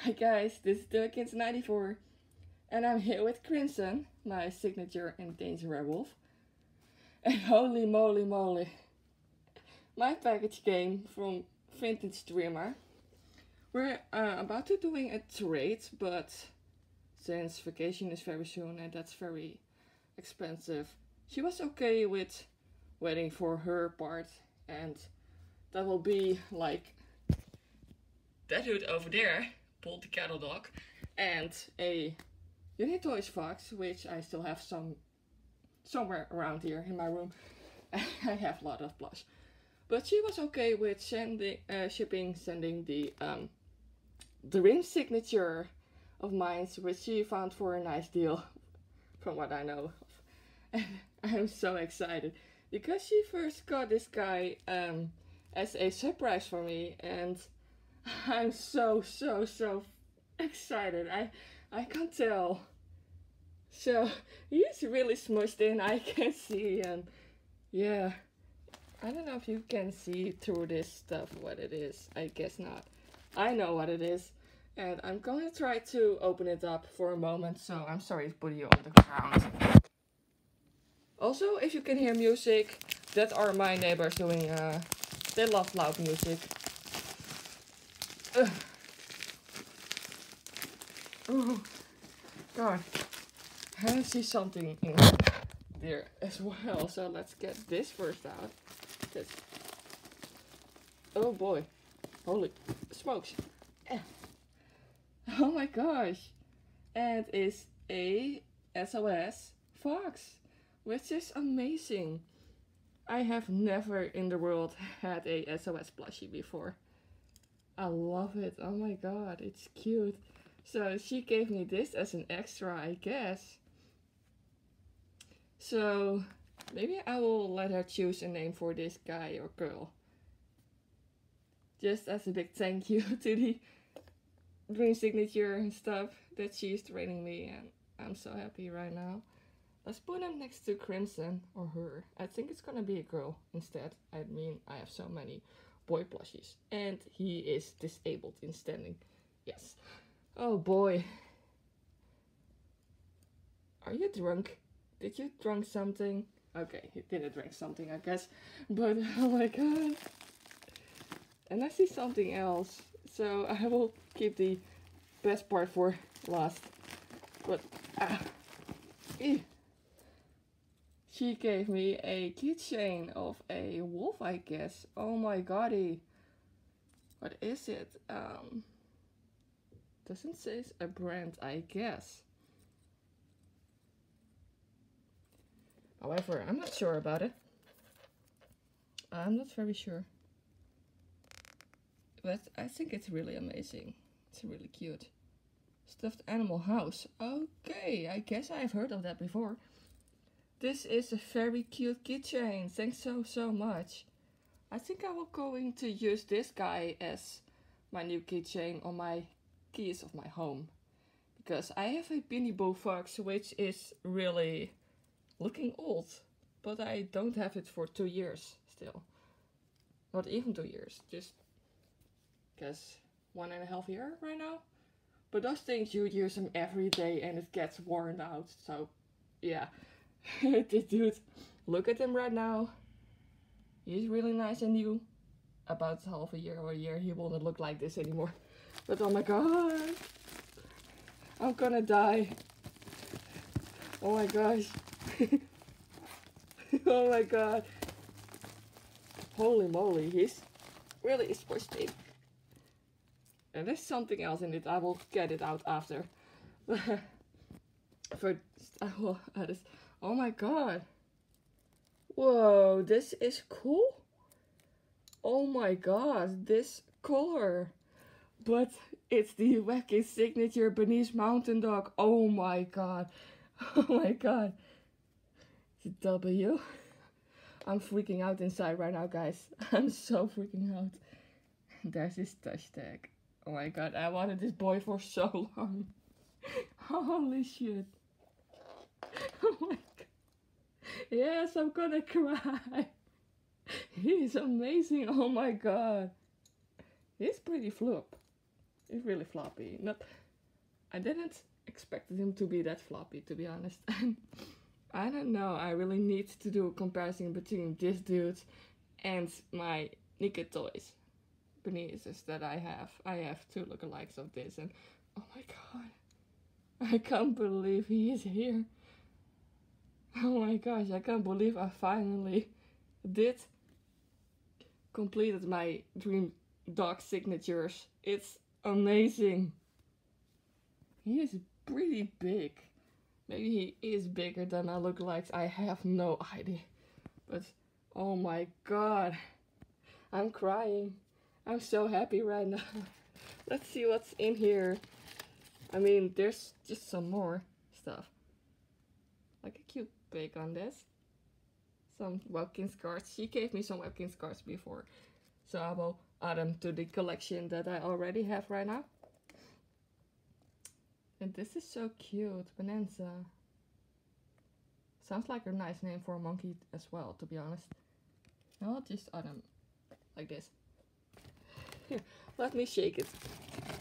Hi guys, this is TimberKinz94 and I'm here with Crimson, my signature and Endangered Werewolf. And holy moly moly, my package came from Vintage Dreamer. We're uh, about to doing a trade, but since vacation is very soon and that's very expensive, she was okay with waiting for her part and that will be like that dude over there, the cattle dog, and a Unitoys Fox, which I still have some somewhere around here in my room. I have a lot of plush. But she was okay with sending, uh, shipping, sending the um, the ring signature of mine, which she found for a nice deal, from what I know. And I'm so excited because she first got this guy um, as a surprise for me, and I'm so so so excited. I I can't tell. So he's really smushed in. I can see, and yeah, I don't know if you can see through this stuff what it is. I guess not. I know what it is. And I'm going to try to open it up for a moment, so I'm sorry to put you on the ground. Also, if you can hear music, that are my neighbors doing, uh, they love loud music. Oh, God. I see something in there as well, so let's get this first out. This. Oh boy. Holy smokes. Oh my gosh. And it's a SOS Fox, which is amazing. I have never in the world had a SOS plushie before. I love it. Oh my god, it's cute. So she gave me this as an extra, I guess. So maybe I will let her choose a name for this guy or girl. Just as a big thank you to the dream signature and stuff that she's training me and I'm so happy right now. Let's put him next to Crimson or her. I think it's gonna be a girl instead. I mean, I have so many boy plushies. And he is disabled in standing. Yes. Oh boy. Are you drunk? Did you drink something? Okay, he didn't drink something, I guess. But oh my god. And I see something else. So I will keep the best part for last. But ah. She gave me a keychain of a wolf, I guess. Oh my goddy. What is it? Um, doesn't say a brand, I guess. However, I'm not sure about it. I'm not very sure. But I think it's really amazing. It's really cute. Stuffed animal house. Okay, I guess I've heard of that before. This is a very cute keychain. Thanks so, so much. I think I will going to use this guy as my new keychain on my keys of my home. Because I have a Beanie Boo Fox which is really looking old. But I don't have it for two years still. Not even two years. Just, guess, one and a half year right now. But those things you use them every day and it gets worn out. So, yeah. this dude, look at him right now. He's really nice and new. About half a year or a year, he will not look like this anymore. But oh my god. I'm gonna die. Oh my gosh. oh my god. Holy moly, he's really squishy. And there's something else in it. I will get it out after. For I will add this. Oh my god. Whoa, this is cool. Oh my god, this color. But it's the wacky signature Bernese Mountain Dog. Oh my god. Oh my god. A W. I'm freaking out inside right now, guys. I'm so freaking out. There's this touch tag. Oh my god, I wanted this boy for so long. Holy shit. Oh my Yes, I'm gonna cry. He's amazing. Oh my god. He's pretty flop. He's really floppy. Not, I didn't expect him to be that floppy, to be honest. I don't know. I really need to do a comparison between this dude and my Nika toys. Beneath that I have. I have two lookalikes of this, and oh my god, I can't believe he is here. Oh my gosh, I can't believe I finally did completed my dream dog signatures. It's amazing. He is pretty big. Maybe he is bigger than I look like. I have no idea. But oh my god. I'm crying. I'm so happy right now. Let's see what's in here. I mean, there's just some more stuff. Pic on this. Some Webkinz cards. She gave me some Webkinz cards before. So I will add them to the collection that I already have right now. And this is so cute, Bonanza. Sounds like a nice name for a monkey as well, to be honest. I'll just add them like this. Here, let me shake it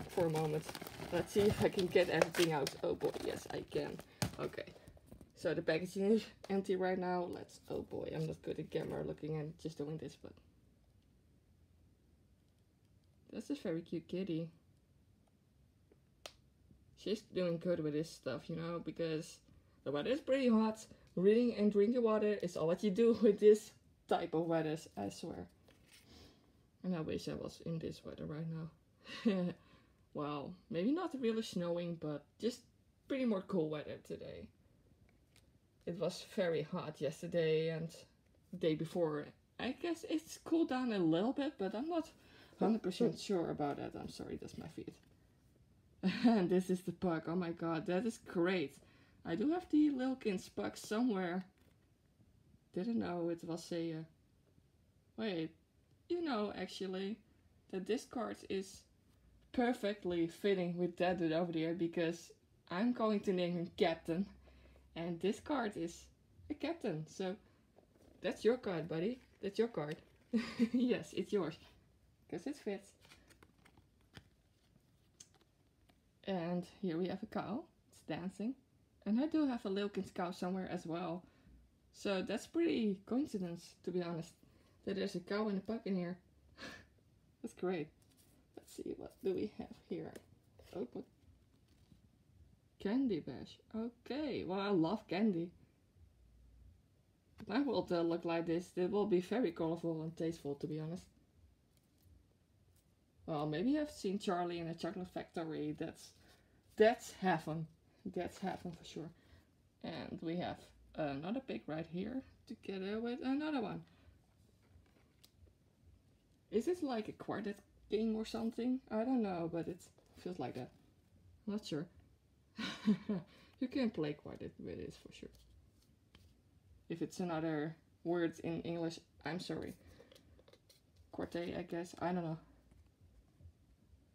for a moment. Let's see if I can get everything out. Oh boy, yes I can. Okay, so the packaging is empty right now. Let's, oh boy, I'm not good at camera looking and just doing this, but. That's a very cute kitty she's doing good with this stuff, you know, because the weather is pretty hot. Reading and drinking water is all what you do with this type of weather, I swear. And I wish I was in this weather right now. well, maybe not really snowing, but just pretty more cool weather today. It was very hot yesterday and the day before. I guess it's cooled down a little bit, but I'm not 100% sure about that. I'm sorry, that's my feet. and this is the puck. Oh my god, that is great. I do have the Lilkins puck somewhere. Didn't know it was a... Uh, wait, you know actually that this card is perfectly fitting with that dude over there because I'm going to name him Captain. And this card is a captain, so that's your card, buddy. That's your card. yes, it's yours. Because it fits. And here we have a cow. It's dancing. And I do have a Lilkins cow somewhere as well. So that's pretty coincidence, to be honest, that there's a cow and a puck in here. that's great. Let's see, what do we have here? Open. Candy Bash. Okay, well I love candy. My world uh, look like this. It will be very colorful and tasteful, to be honest. Well, maybe I've seen Charlie in a chocolate factory. That's that's heaven. That's heaven for sure. And we have another pig right here together with another one. Is this like a quartet game or something? I don't know, but it feels like that. I'm not sure. you can play quartet with this for sure. If it's another word in English, I'm sorry. Quartet, I guess. I don't know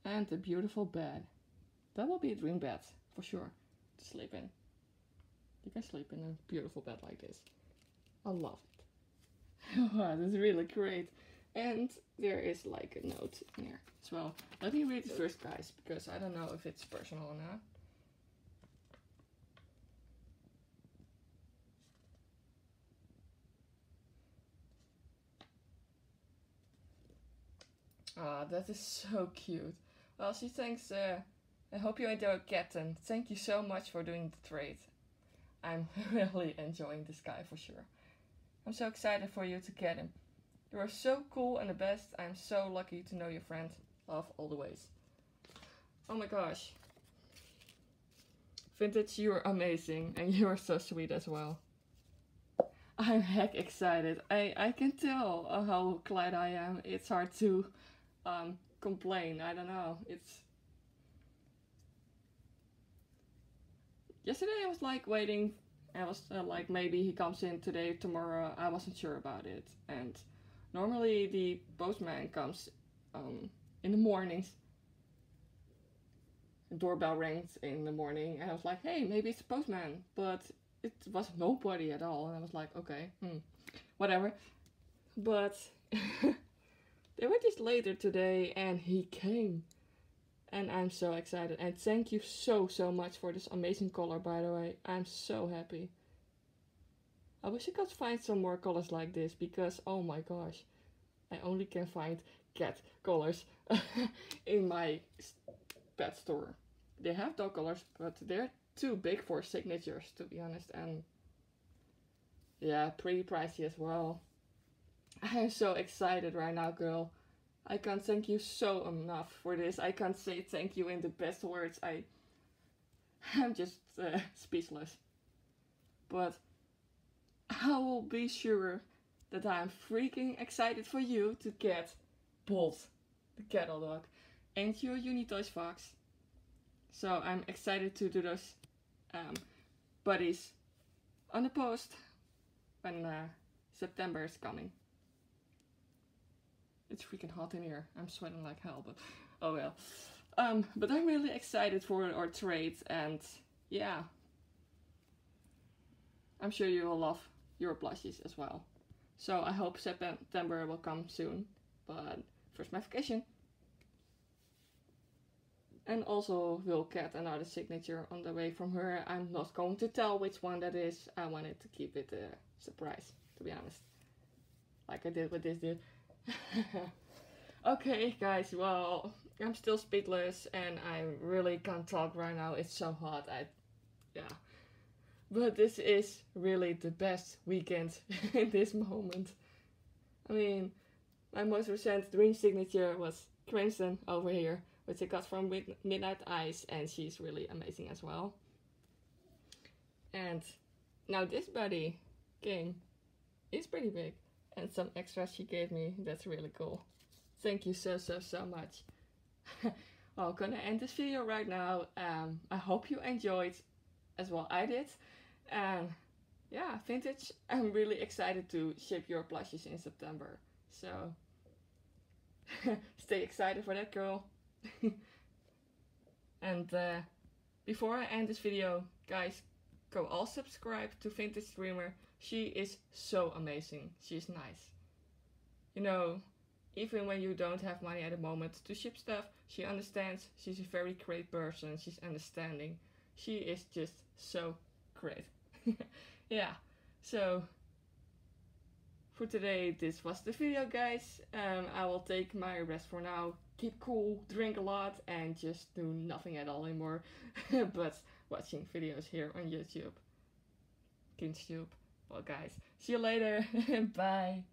and a beautiful bed. That will be a dream bed, for sure, to sleep in. You can sleep in a beautiful bed like this. I love it. wow, that's really great. And there is like a note in here as well. Let me read the first, guys, because I don't know if it's personal or not. Ah, that is so cute. Well, she thanks, uh, I hope you enjoy Captain. Thank you so much for doing the trade. I'm really enjoying this guy for sure. I'm so excited for you to get him. You are so cool and the best. I'm so lucky to know your friend. Love all the ways. Oh my gosh. Vintage, you are amazing and you are so sweet as well. I'm heck excited. I, I can tell how glad I am. It's hard to um, complain. I don't know. It's yesterday I was like waiting. I was uh, like maybe he comes in today, tomorrow. I wasn't sure about it. And normally the postman comes um, in the mornings. The doorbell rings in the morning, and I was like, hey, maybe it's the postman. But it was nobody at all, and I was like, okay, hmm, whatever. But They were just later today and he came. And I'm so excited. And thank you so, so much for this amazing color, by the way. I'm so happy. I wish I could find some more colors like this because, oh my gosh, I only can find cat colors in my pet store. They have dog colors, but they're too big for signatures, to be honest. And yeah, pretty pricey as well. I'm so excited right now, girl. I can't thank you so enough for this. I can't say thank you in the best words. I, I'm just uh, speechless. But I will be sure that I'm freaking excited for you to get Bolt, the cattle dog, and your Unitoys Fox. So I'm excited to do those um, buddies on the post when uh, September is coming. It's freaking hot in here. I'm sweating like hell, but oh well. Um, but I'm really excited for our trade and yeah. I'm sure you will love your plushies as well. So I hope September will come soon. But first my vacation. And also will get another signature on the way from her. I'm not going to tell which one that is. I wanted to keep it a surprise, to be honest. Like I did with this dude. okay, guys, well, I'm still speechless and I really can't talk right now. It's so hot. I, yeah. But this is really the best weekend in this moment. I mean, my most recent dream signature was Crimson over here, which I got from Midnight Eyes, and she's really amazing as well. And now this buddy game is pretty big and some extras she gave me. That's really cool. Thank you so, so, so much. well, gonna end this video right now. Um, I hope you enjoyed as well I did. And yeah, vintage. I'm really excited to ship your plushies in September. So stay excited for that girl. and uh, before I end this video, guys, go all subscribe to Vintage Dreamer. She is so amazing. She's nice. You know, even when you don't have money at the moment to ship stuff, she understands. She's a very great person. She's understanding. She is just so great. yeah, so for today this was the video guys. Um, I will take my rest for now. Keep cool, drink a lot and just do nothing at all anymore. but watching videos here on YouTube. KinsTube. Well guys, see you later. Bye.